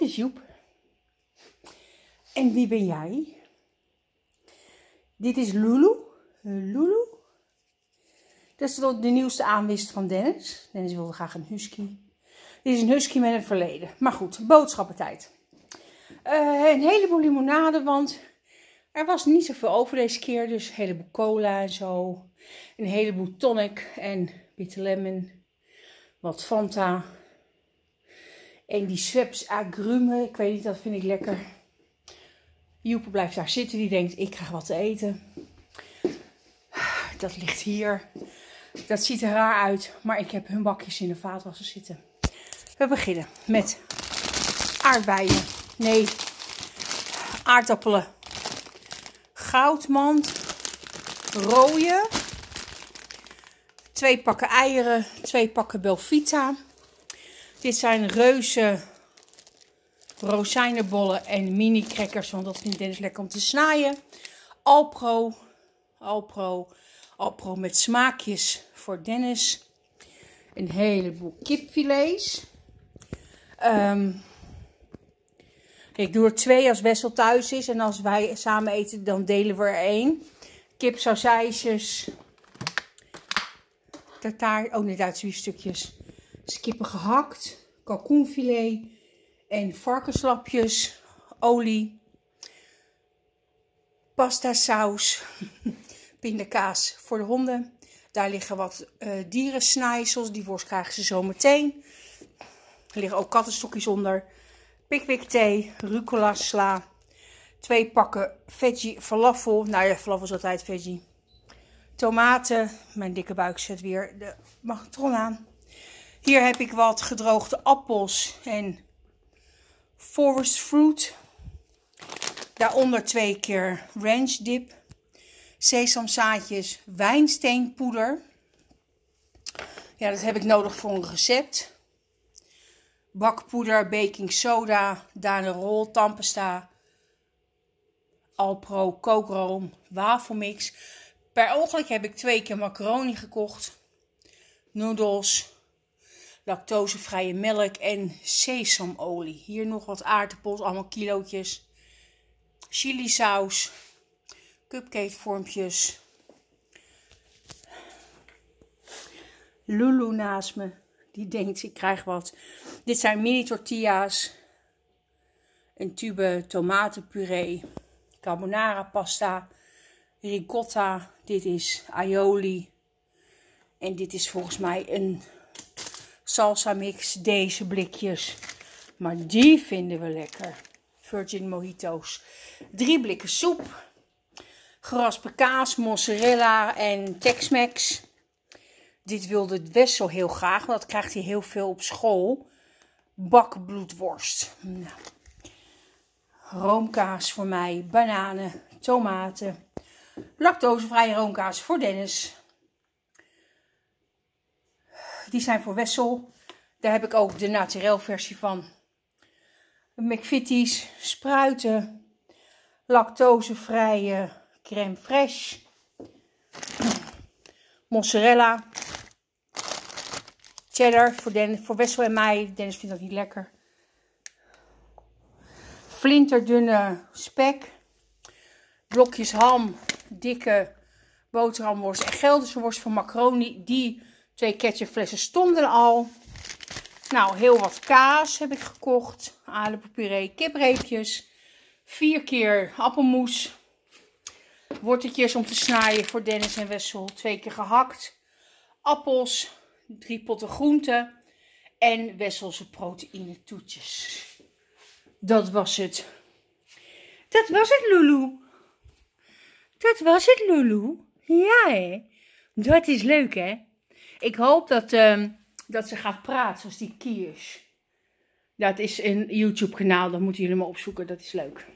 is Joep. En wie ben jij? Dit is Lulu. Eh, Lulu. Dat is de nieuwste aanwist van Dennis. Dennis wilde graag een husky. Dit is een husky met een verleden. Maar goed, boodschappentijd. Uh, een heleboel limonade, want er was niet zoveel over deze keer. Dus een heleboel cola en zo. Een heleboel tonic en bitter lemon. Wat Fanta. En die Schweppes agrume, ik weet niet, dat vind ik lekker. Joepe blijft daar zitten, die denkt, ik krijg wat te eten. Dat ligt hier. Dat ziet er raar uit, maar ik heb hun bakjes in de vaatwasser zitten. We beginnen met aardbeien. Nee, aardappelen. Goudmand. Rode. Twee pakken eieren. Twee pakken Belvita. Dit zijn reuze rozijnenbollen en mini crackers, want dat vindt Dennis lekker om te snijden. Alpro, Alpro, Alpro met smaakjes voor Dennis. Een heleboel kipfilets. Um, ik doe er twee als Wessel thuis is. En als wij samen eten, dan delen we er één. Kip, sausijsjes. Tartaar. Oh nee, Duitse biefstukjes. Skippen gehakt. Kalkoenfilet. En varkenslapjes. Olie. Pasta saus. Pindakaas voor de honden. Daar liggen wat uh, dierensnijsels. Die worst krijgen ze zo meteen. Er liggen ook kattenstokjes onder. Pickwick thee, rucola sla. Twee pakken veggie falafel. Nou ja, falafel is altijd veggie. Tomaten. Mijn dikke buik zet weer de magnetron aan. Hier heb ik wat gedroogde appels en forest fruit. Daaronder twee keer ranch dip. Sesamzaadjes, wijnsteenpoeder. Ja, dat heb ik nodig voor een recept bakpoeder, baking soda, rol, tampesta, Alpro, kookroom, wafelmix. Per ongeluk heb ik twee keer macaroni gekocht, noedels, lactosevrije melk en sesamolie. Hier nog wat aardappels, allemaal kilootjes, chili saus, cupcake vormpjes. Lulu naast me die denkt, ik krijg wat. Dit zijn mini tortillas, een tube tomatenpuree, carbonara pasta, ricotta. Dit is aioli. En dit is volgens mij een salsa mix, deze blikjes. Maar die vinden we lekker. Virgin mojito's. Drie blikken soep. Geraspen kaas, mozzarella en Tex-Mex. Dit wilde Wessel heel graag, want dat krijgt hij heel veel op school. Bakbloedworst. Nou. Roomkaas voor mij, bananen, tomaten. Lactosevrije roomkaas voor Dennis. Die zijn voor Wessel. Daar heb ik ook de naturel versie van. McVitie's, spruiten, lactosevrije crème fraîche, mozzarella, cheddar voor, Den, voor Wessel en mij. Dennis vindt dat niet lekker. Flinterdunne spek. Blokjes ham. Dikke boterhamworst en Gelderse worst van macaroni. Die twee ketchupflessen stonden al. Nou, heel wat kaas heb ik gekocht. Aardappelpuree, kipreepjes. Vier keer appelmoes. Worteltjes om te snijden voor Dennis en Wessel. Twee keer gehakt. Appels drie potten groenten en Wesselse proteïne toetjes. Dat was het. Dat was het, Lulu. Dat was het, Lulu. Ja, hè? Dat is leuk, hè? Ik hoop dat, uh, dat ze gaat praten, zoals die Kiers. Dat is een YouTube-kanaal, dat moeten jullie maar opzoeken. Dat is leuk.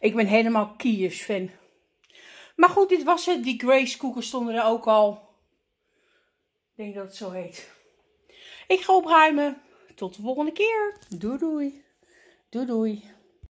Ik ben helemaal Kiers-fan. Maar goed, dit was het. Die Grace koeken stonden er ook al. Ik denk dat het zo heet. Ik ga opruimen. Tot de volgende keer. Doei doei. Doei doei.